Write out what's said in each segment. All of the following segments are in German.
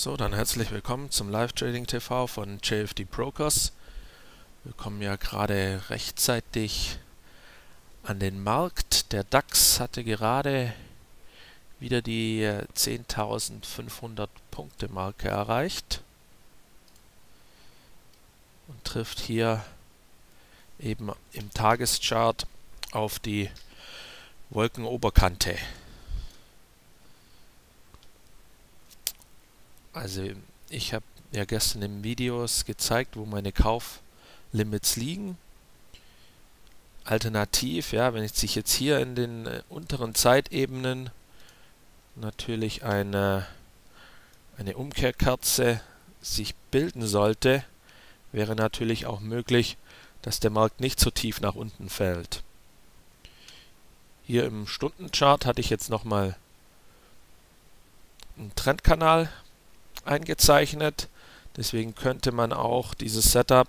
So, dann herzlich willkommen zum Live Trading TV von JFD Brokers. Wir kommen ja gerade rechtzeitig an den Markt. Der DAX hatte gerade wieder die 10.500 Punkte Marke erreicht und trifft hier eben im Tageschart auf die Wolkenoberkante. Also ich habe ja gestern in Videos gezeigt, wo meine Kauflimits liegen. Alternativ, ja, wenn sich jetzt hier in den äh, unteren Zeitebenen natürlich eine, eine Umkehrkerze sich bilden sollte, wäre natürlich auch möglich, dass der Markt nicht so tief nach unten fällt. Hier im Stundenchart hatte ich jetzt nochmal einen Trendkanal eingezeichnet. Deswegen könnte man auch dieses Setup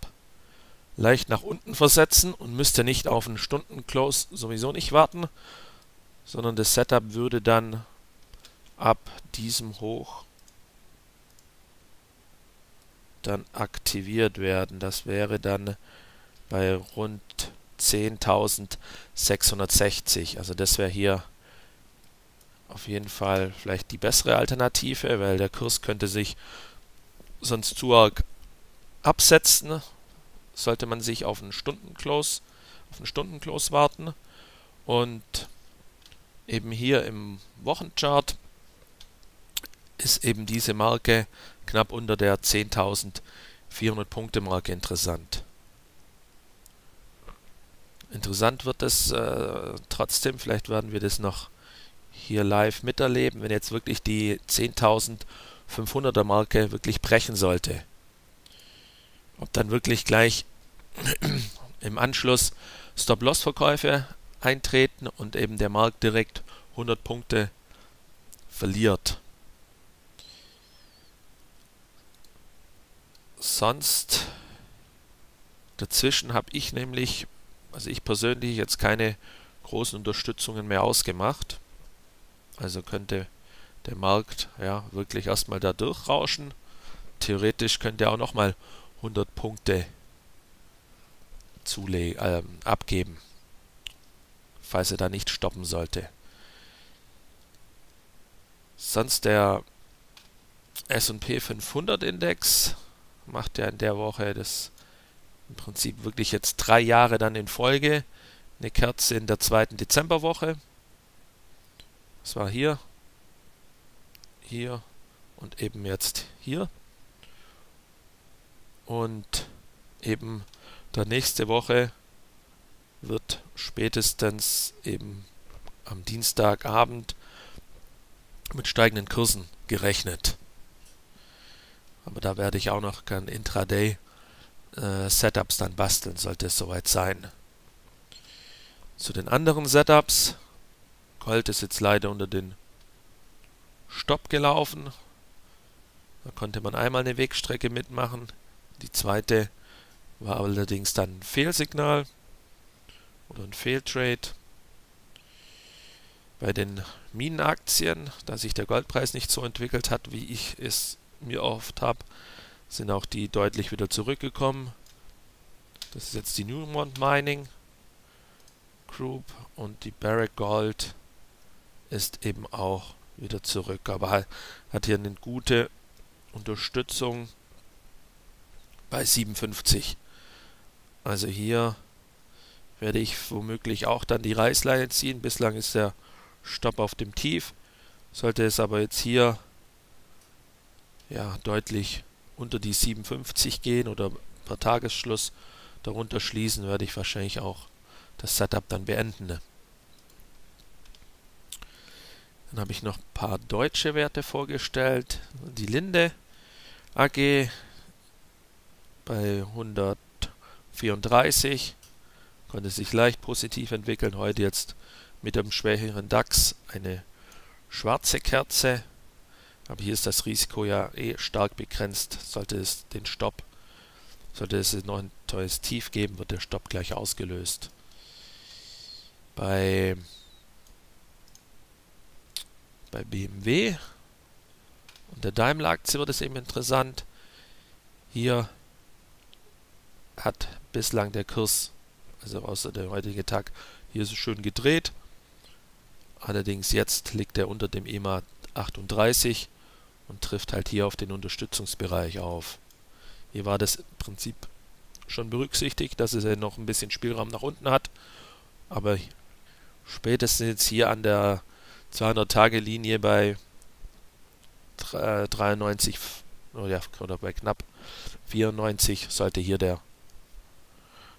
leicht nach unten versetzen und müsste nicht auf einen Stundenclose sowieso nicht warten, sondern das Setup würde dann ab diesem Hoch dann aktiviert werden. Das wäre dann bei rund 10.660. Also das wäre hier auf jeden Fall vielleicht die bessere Alternative, weil der Kurs könnte sich sonst zu arg absetzen. Sollte man sich auf einen Stundenclose, auf einen Stundenclose warten. Und eben hier im Wochenchart ist eben diese Marke knapp unter der 10.400 Punkte Marke interessant. Interessant wird es äh, trotzdem, vielleicht werden wir das noch hier live miterleben, wenn jetzt wirklich die 10.500er Marke wirklich brechen sollte. Ob dann wirklich gleich im Anschluss Stop-Loss-Verkäufe eintreten und eben der Markt direkt 100 Punkte verliert. Sonst dazwischen habe ich nämlich, also ich persönlich jetzt keine großen Unterstützungen mehr ausgemacht. Also könnte der Markt ja wirklich erstmal da durchrauschen. Theoretisch könnte er auch nochmal 100 Punkte äh, abgeben, falls er da nicht stoppen sollte. Sonst der S&P 500 Index macht ja in der Woche das im Prinzip wirklich jetzt drei Jahre dann in Folge eine Kerze in der zweiten Dezemberwoche. Das war hier, hier und eben jetzt hier. Und eben der nächste Woche wird spätestens eben am Dienstagabend mit steigenden Kursen gerechnet. Aber da werde ich auch noch kein Intraday äh, Setups dann basteln, sollte es soweit sein. Zu den anderen Setups Gold ist jetzt leider unter den Stopp gelaufen. Da konnte man einmal eine Wegstrecke mitmachen. Die zweite war allerdings dann ein Fehlsignal oder ein Fehltrade. Bei den Minenaktien, da sich der Goldpreis nicht so entwickelt hat, wie ich es mir oft habe, sind auch die deutlich wieder zurückgekommen. Das ist jetzt die Newmont Mining Group und die Barrick Gold ist eben auch wieder zurück. Aber hat hier eine gute Unterstützung bei 57. Also hier werde ich womöglich auch dann die Reißleine ziehen. Bislang ist der Stopp auf dem Tief. Sollte es aber jetzt hier ja deutlich unter die 57 gehen oder per Tagesschluss darunter schließen, werde ich wahrscheinlich auch das Setup dann beenden. Dann habe ich noch ein paar deutsche Werte vorgestellt. Die Linde AG bei 134 konnte sich leicht positiv entwickeln. Heute jetzt mit dem schwächeren DAX eine schwarze Kerze. Aber hier ist das Risiko ja eh stark begrenzt. Sollte es den Stopp, sollte es noch ein teures Tief geben, wird der Stopp gleich ausgelöst. Bei bei BMW In der Daimler-Aktie wird es eben interessant. Hier hat bislang der Kurs, also außer der heutige Tag, hier es schön gedreht. Allerdings jetzt liegt er unter dem EMA 38 und trifft halt hier auf den Unterstützungsbereich auf. Hier war das im Prinzip schon berücksichtigt, dass es ja noch ein bisschen Spielraum nach unten hat. Aber spätestens hier an der 200-Tage-Linie bei 93 oder, oder bei knapp 94 sollte hier der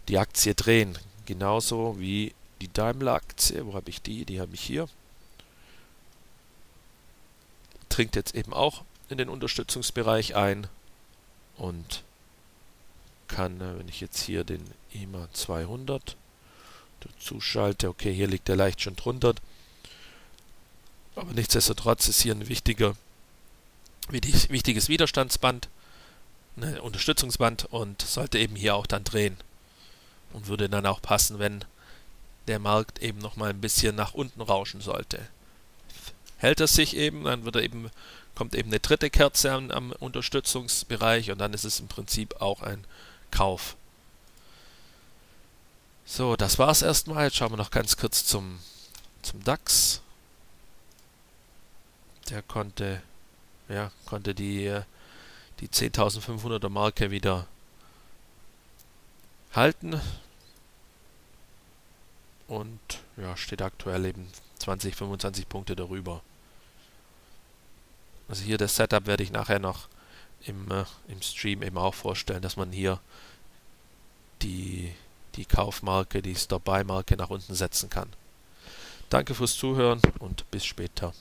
die Aktie drehen. Genauso wie die Daimler-Aktie. Wo habe ich die? Die habe ich hier. Trinkt jetzt eben auch in den Unterstützungsbereich ein und kann, äh, wenn ich jetzt hier den EMA 200 dazu schalte, okay, hier liegt er leicht schon drunter, aber nichtsdestotrotz ist hier ein wichtiger, wichtiges Widerstandsband, ein Unterstützungsband und sollte eben hier auch dann drehen und würde dann auch passen, wenn der Markt eben nochmal ein bisschen nach unten rauschen sollte. Hält er sich eben, dann wird er eben, kommt eben eine dritte Kerze am, am Unterstützungsbereich und dann ist es im Prinzip auch ein Kauf. So, das war's erstmal. Jetzt schauen wir noch ganz kurz zum, zum DAX. Der konnte, ja, konnte die, die 10.500er Marke wieder halten und ja, steht aktuell eben 20, 25 Punkte darüber. Also hier das Setup werde ich nachher noch im, äh, im Stream eben auch vorstellen, dass man hier die, die Kaufmarke, die Stop-Buy-Marke nach unten setzen kann. Danke fürs Zuhören und bis später.